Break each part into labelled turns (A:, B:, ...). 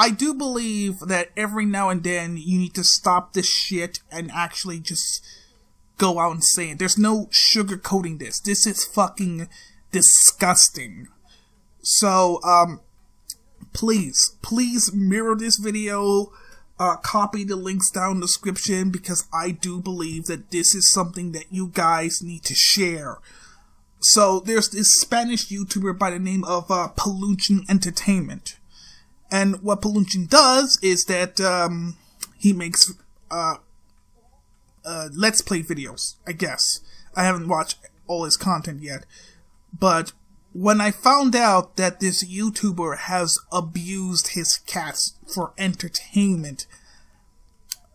A: I do believe that every now and then you need to stop this shit and actually just go out and say it. There's no sugarcoating this. This is fucking disgusting. So, um, please, please mirror this video, uh, copy the links down in the description because I do believe that this is something that you guys need to share. So, there's this Spanish YouTuber by the name of, uh, Palunchin Entertainment. And what Palunchin does is that, um, he makes, uh, uh, let's play videos, I guess. I haven't watched all his content yet. But when I found out that this YouTuber has abused his cats for entertainment,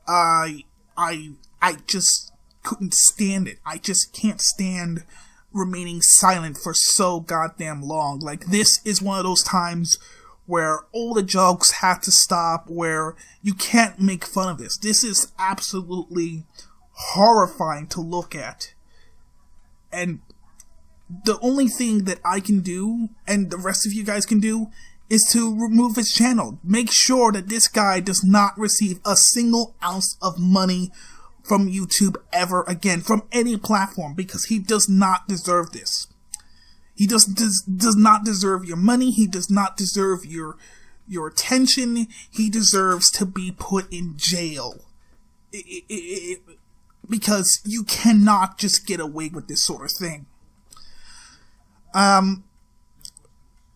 A: I, I, I just couldn't stand it. I just can't stand remaining silent for so goddamn long. Like, this is one of those times where all the jokes have to stop, where you can't make fun of this. This is absolutely horrifying to look at. And the only thing that I can do, and the rest of you guys can do, is to remove his channel. Make sure that this guy does not receive a single ounce of money from YouTube ever again, from any platform, because he does not deserve this. He does, does, does not deserve your money. He does not deserve your, your attention. He deserves to be put in jail. It, it, it, because you cannot just get away with this sort of thing. Um,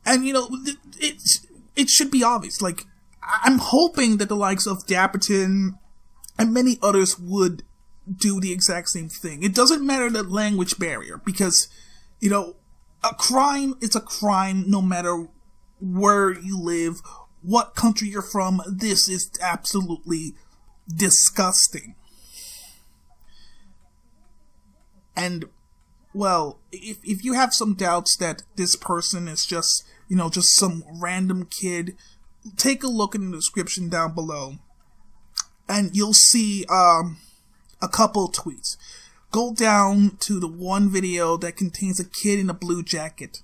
A: and you know, it, it should be obvious. Like, I'm hoping that the likes of Dapperton and many others would do the exact same thing. It doesn't matter the language barrier because, you know, a crime is a crime no matter where you live, what country you're from. This is absolutely disgusting. And well, if, if you have some doubts that this person is just, you know, just some random kid, take a look in the description down below and you'll see um, a couple tweets. Go down to the one video that contains a kid in a blue jacket.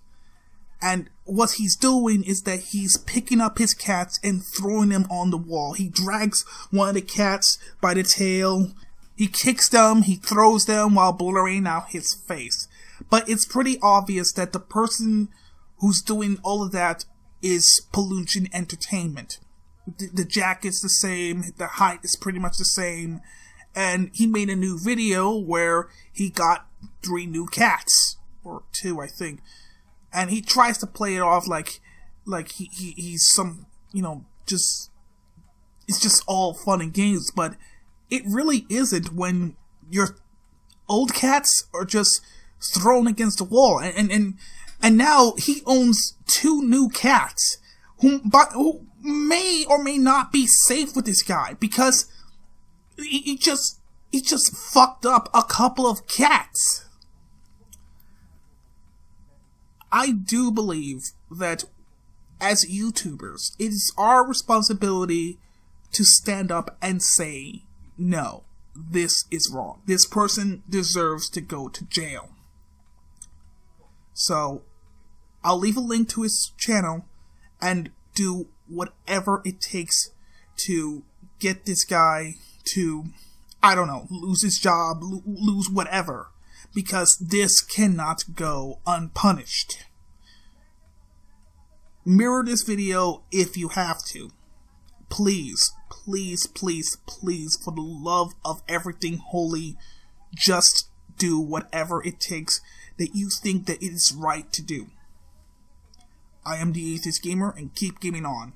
A: And what he's doing is that he's picking up his cats and throwing them on the wall. He drags one of the cats by the tail he kicks them, he throws them while blurring out his face. But it's pretty obvious that the person who's doing all of that is Palunchin Entertainment. The, the jacket's the same, the height is pretty much the same, and he made a new video where he got three new cats. Or two, I think. And he tries to play it off like, like he, he he's some, you know, just, it's just all fun and games, but it really isn't when your old cats are just thrown against the wall. And, and, and, and now he owns two new cats who, but, who may or may not be safe with this guy because he, just, he just fucked up a couple of cats. I do believe that as YouTubers, it is our responsibility to stand up and say no, this is wrong. This person deserves to go to jail. So, I'll leave a link to his channel and do whatever it takes to get this guy to, I don't know, lose his job, lo lose whatever. Because this cannot go unpunished. Mirror this video if you have to. Please, please, please, please, for the love of everything holy, just do whatever it takes that you think that it is right to do. I am the Atheist Gamer, and keep gaming on.